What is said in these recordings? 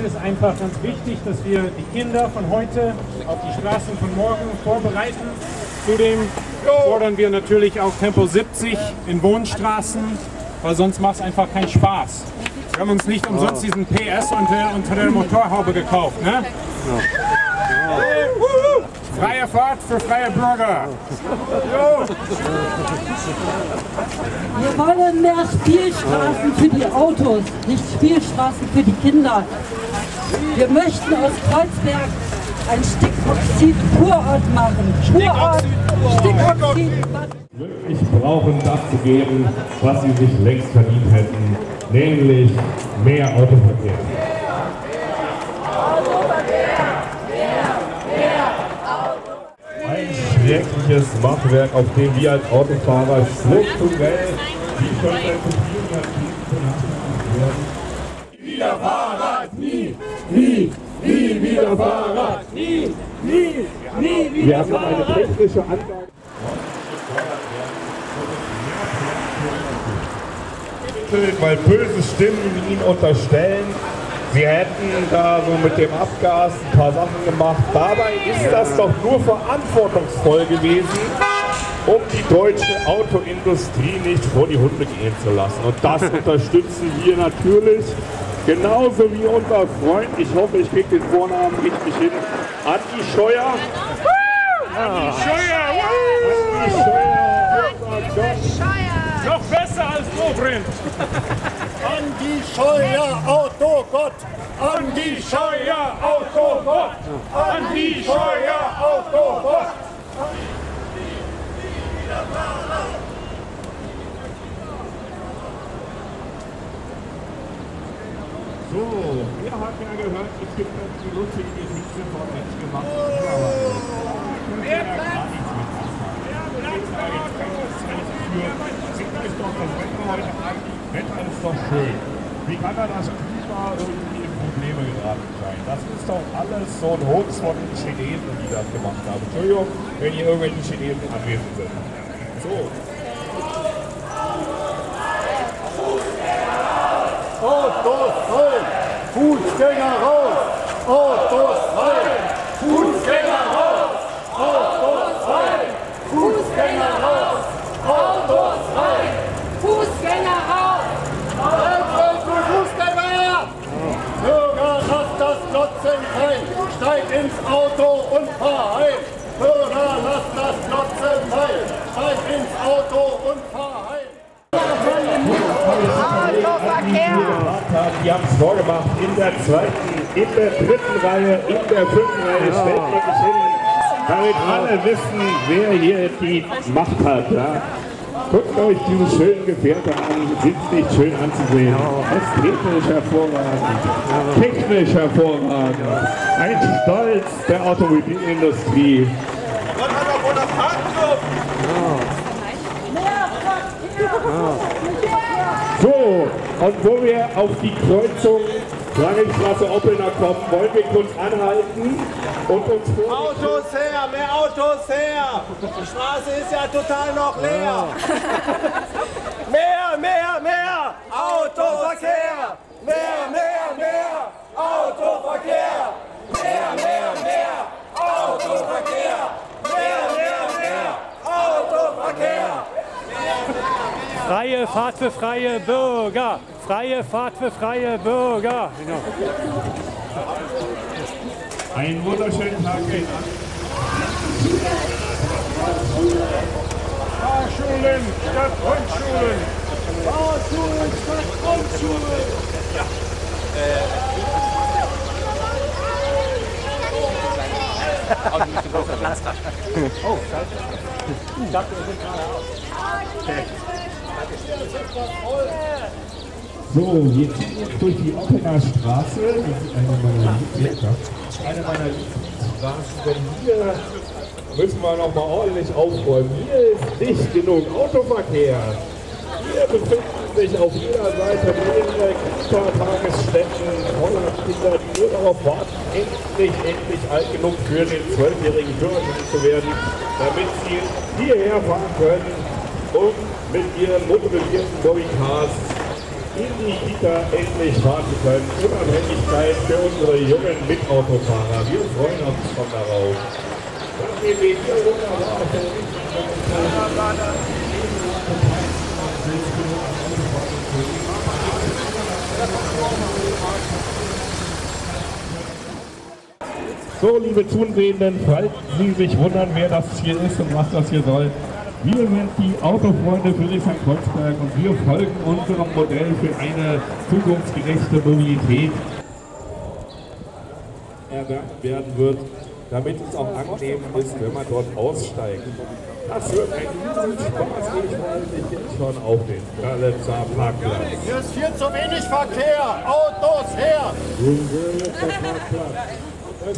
es ist einfach ganz wichtig, dass wir die Kinder von heute auf die Straßen von morgen vorbereiten. Zudem fordern wir natürlich auch Tempo 70 in Wohnstraßen, weil sonst macht es einfach keinen Spaß. Wir haben uns nicht umsonst diesen PS unter, unter der Motorhaube gekauft. Ne? Freie Fahrt für freie Bürger. Wir wollen mehr Spielstraßen für die Autos, nicht Spielstraßen für die Kinder. Wir möchten aus Kreuzberg ein Stickoxid-Kurort machen. Kurort, Stickoxid. wirklich brauchen, das zu geben, was sie sich längst verdient hätten, nämlich mehr Autoverkehr. Ein schreckliches Machwerk, auf dem wir als Autofahrer strukturell die schon seit vielen. Wieder Fahrrad, nie, nie, nie wieder Fahrrad, nie, nie, nie wieder Wir haben eine technische Anlage. Weil böse Stimmen ihnen unterstellen, sie hätten da so mit dem Abgas ein paar Sachen gemacht. Dabei ist das doch nur verantwortungsvoll gewesen, um die deutsche Autoindustrie nicht vor die Hunde gehen zu lassen. Und das unterstützen wir natürlich. Genauso wie unser Freund, ich hoffe, ich kriege den Vornamen richtig hin, Andi Scheuer. Andi Scheuer! Andi Scheuer! unser Gott. Noch besser als Dobrindt. Andi Scheuer, Autogott! Andi Scheuer, Autobot! Andi Scheuer, Autobot! So, ihr habt ja gehört, es gibt eine lustige Geschichte von Mensch gemacht. Wer bleibt? ist doch das Wetter heute an. Wetter ist doch schön. Wie kann da das Klima irgendwie in Probleme geraten sein? Das ist doch alles so ein Hoax von den Chinesen, die das gemacht haben. Entschuldigung, wenn hier irgendwelche Chinesen anwesend sind. So. Fußgänger raus! Autos frei! Fußgänger raus! Autos frei! Fußgänger raus! Endlich für Fußgänger! Bürger, lass das Glotzen frei! Steig ins Auto und fahr heim! Bürger, lass das Glotzen frei! Steig ins Auto und fahr heim! Autoverkehr! Die haben es vorgemacht in der zweiten, in der dritten Reihe, in der fünften Reihe. Stellt man sich hin, damit alle wissen, wer hier die Macht hat. Ja. Guckt euch diese schönen Gefährte an, sind nicht schön anzusehen. Ästhetisch hervorragend, technisch hervorragend. Ein Stolz der Automobilindustrie. So, und wo wir auf die Kreuzung Langenstraße Oppelner kommen, wollen wir kurz anhalten und uns vor Autos her, mehr Autos her! Die Straße ist ja total noch leer! Mehr, mehr, mehr! Autoverkehr! Mehr, mehr, mehr! Autoverkehr! Mehr, mehr, mehr! Autoverkehr! Mehr, mehr, mehr! Autoverkehr! Freie Fahrt für freie Bürger. Freie Fahrt für freie Bürger. Genau. einen wunderschönen Tag Ihnen. Fahrschulen statt Grundschulen. Fahrschulen statt Grundschulen! So, wir ziehen jetzt durch die Oppener Straße. Das ist eine meiner Lieblingsstraßen. Denn hier müssen wir noch mal ordentlich aufräumen. Hier ist nicht genug Autoverkehr. Hier befinden sich auf jeder Seite mehrere Kita-Tagesstätten voller Kinder, die nur darauf warten, endlich, endlich alt genug für den zwölfjährigen Führerschein zu werden, damit sie hierher fahren können, um mit ihren motorisierten Bobbycars in die Kita endlich fahren können. Unabhängigkeit für unsere jungen Mitautofahrer. Wir freuen uns schon darauf. Das So, liebe Zusehenden, falls Sie sich wundern, wer das hier ist und was das hier soll, wir sind die Autofreunde Friedrichshain-Kreuzberg und wir folgen unserem Modell für eine zukunftsgerechte Mobilität erwerbt werden wird, damit es auch angenehm ist, wenn man dort aussteigt. Das wird ein riesen Spaß. Ich freue mich jetzt schon auf den Görlitzer Parkplatz. Hier ist viel zu wenig Verkehr. Autos her. Ein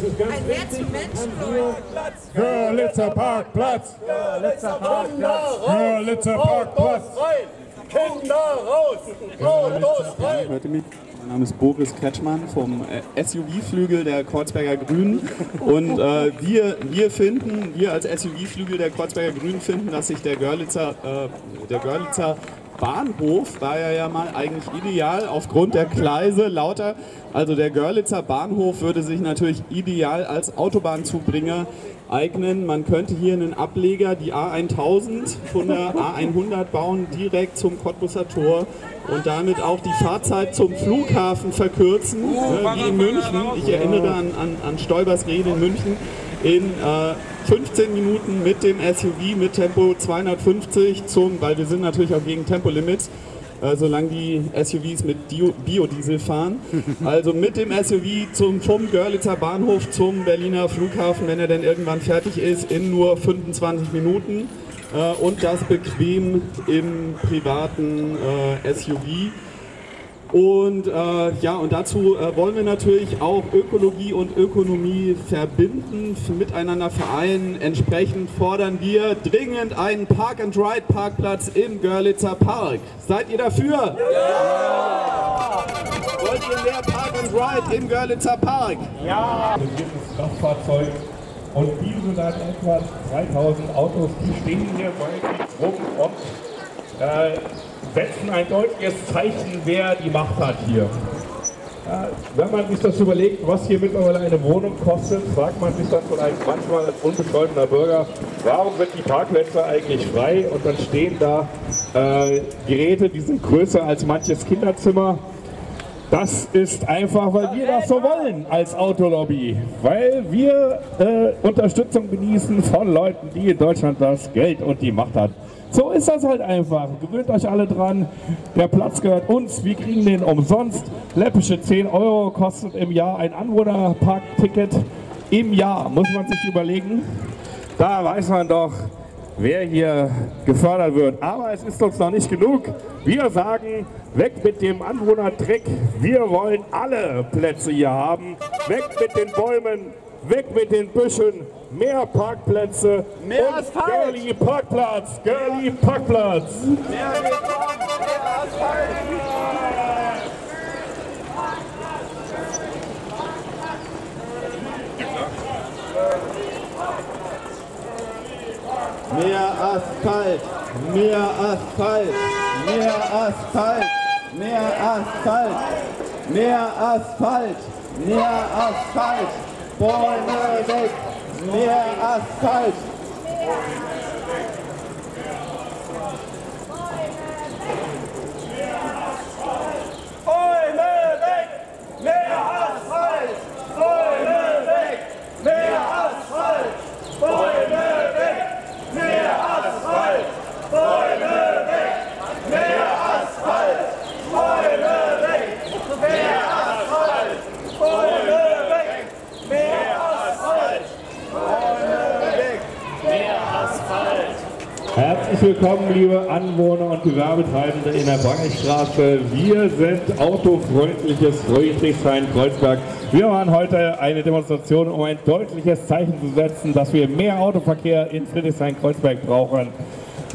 Mensch-Mensch-Platz. Görlitzer Parkplatz. Kinder raus. Görlitzer Parkplatz. Autos rein. Kinder raus. Autos rein. Hört ihr mich? Mein Name ist Boris Kretschmann vom äh, SUV-Flügel der Kreuzberger Grünen. Und äh, wir, wir finden, wir als SUV-Flügel der Kreuzberger Grünen finden, dass sich der Görlitzer, äh, der Görlitzer Bahnhof war ja, ja mal eigentlich ideal aufgrund der Gleise lauter. Also der Görlitzer Bahnhof würde sich natürlich ideal als Autobahnzubringer eignen. Man könnte hier einen Ableger, die A1000 von der A100 bauen, direkt zum Cottbusser Tor und damit auch die Fahrzeit zum Flughafen verkürzen, äh, wie in München. Ich erinnere an, an, an Stoibers Rede in München. In äh, 15 Minuten mit dem SUV mit Tempo 250 zum, weil wir sind natürlich auch gegen Tempolimits, äh, solange die SUVs mit Biodiesel fahren. Also mit dem SUV zum, vom Görlitzer Bahnhof zum Berliner Flughafen, wenn er denn irgendwann fertig ist, in nur 25 Minuten. Äh, und das bequem im privaten äh, SUV. Und äh, ja, und dazu äh, wollen wir natürlich auch Ökologie und Ökonomie verbinden, miteinander vereinen. Entsprechend fordern wir dringend einen Park-and-Ride-Parkplatz im Görlitzer Park. Seid ihr dafür? Ja! Wollt ihr mehr Park-and-Ride im Görlitzer Park? dieses Kraftfahrzeug. Und diese dann etwa 3000 Autos, die stehen hier häufig rum und äh, setzen ein deutliches Zeichen, wer die Macht hat hier. Wenn man sich das überlegt, was hier mittlerweile eine Wohnung kostet, fragt man sich das vielleicht manchmal als unbescholtener Bürger, warum sind die Parkplätze eigentlich frei und dann stehen da äh, Geräte, die sind größer als manches Kinderzimmer. Das ist einfach, weil wir das so wollen als Autolobby. Weil wir äh, Unterstützung genießen von Leuten, die in Deutschland das Geld und die Macht hat. So ist das halt einfach. Gewöhnt euch alle dran. Der Platz gehört uns. Wir kriegen den umsonst. Läppische 10 Euro kostet im Jahr ein Anwohnerparkticket. Im Jahr muss man sich überlegen. Da weiß man doch, wer hier gefördert wird. Aber es ist uns noch nicht genug. Wir sagen, weg mit dem Anwohnertrick. Wir wollen alle Plätze hier haben. Weg mit den Bäumen, weg mit den Büschen. Mehr Parkplätze. Mehr und Asphalt. Girlie Parkplatz, Girlie Parkplatz. Mehr Beton, mehr Asphalt. Mehr Asphalt, mehr Asphalt, mehr Asphalt, mehr Asphalt, mehr Asphalt, mehr Asphalt, Bäume weg, mehr Asphalt. Bäume weg, mehr Asphalt. Bäume weg, mehr Asphalt. Bäume weg, mehr Asphalt. Bäume weg, mehr Asphalt. Bäume weg, mehr Asphalt. Bäume weg, mehr Asphalt. Bäume weg, mehr Asphalt. Herzlich willkommen, liebe Anwohner und Gewerbetreibende in der Bangelstraße. Wir sind autofreundliches Friedrichshain-Kreuzberg. Wir machen heute eine Demonstration, um ein deutliches Zeichen zu setzen, dass wir mehr Autoverkehr in Friedrichshain-Kreuzberg brauchen.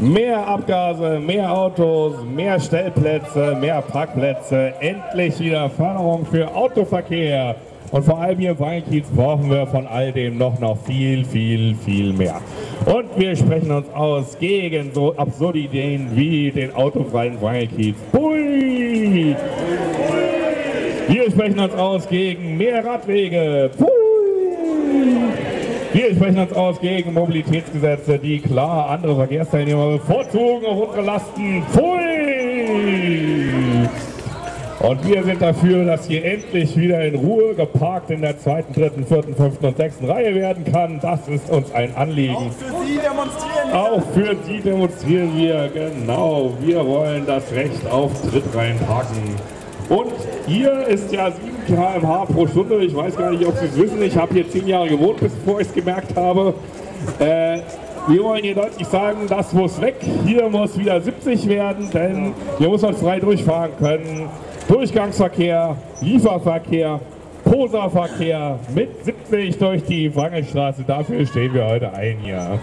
Mehr Abgase, mehr Autos, mehr Stellplätze, mehr Parkplätze, endlich wieder Förderung für Autoverkehr. Und vor allem hier im Weinkiez brauchen wir von all dem noch, noch viel, viel, viel mehr. Und wir sprechen uns aus gegen so absurde Ideen wie den autofreien Weinkiez. Pui! Wir sprechen uns aus gegen mehr Radwege. Pui! Wir sprechen uns aus gegen Mobilitätsgesetze, die klar andere Verkehrsteilnehmer bevorzugen auf unsere Lasten. Pfui! Und wir sind dafür, dass hier endlich wieder in Ruhe geparkt in der zweiten, dritten, vierten, fünften und sechsten Reihe werden kann. Das ist uns ein Anliegen. Auch für Sie demonstrieren wir. Auch für Sie demonstrieren wir, genau. Wir wollen das Recht auf Trittreihen parken. Und hier ist ja 7 km/h pro Stunde. Ich weiß gar nicht, ob Sie es wissen. Ich habe hier 10 Jahre gewohnt, bevor ich es gemerkt habe. Äh, wir wollen hier deutlich sagen, das muss weg. Hier muss wieder 70 werden, denn hier muss man frei durchfahren können. Durchgangsverkehr, Lieferverkehr, Poserverkehr mit 70 durch die Wrangelstraße. Dafür stehen wir heute ein hier.